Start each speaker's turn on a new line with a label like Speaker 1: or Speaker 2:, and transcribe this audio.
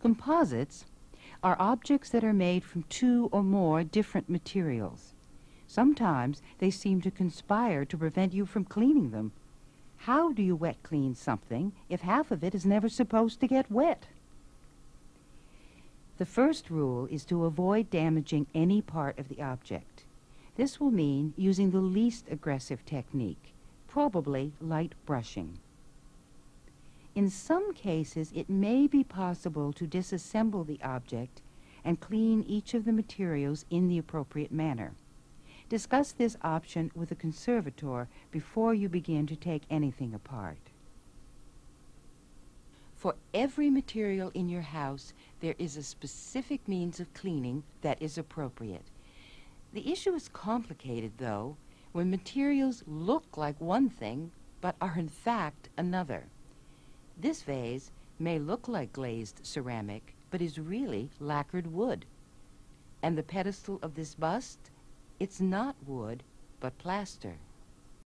Speaker 1: Composites are objects that are made from two or more different materials. Sometimes they seem to conspire to prevent you from cleaning them. How do you wet clean something if half of it is never supposed to get wet? The first rule is to avoid damaging any part of the object. This will mean using the least aggressive technique, probably light brushing. In some cases, it may be possible to disassemble the object and clean each of the materials in the appropriate manner. Discuss this option with a conservator before you begin to take anything apart. For every material in your house, there is a specific means of cleaning that is appropriate. The issue is complicated, though, when materials look like one thing but are in fact another. This vase may look like glazed ceramic, but is really lacquered wood. And the pedestal of this bust, it's not wood, but plaster.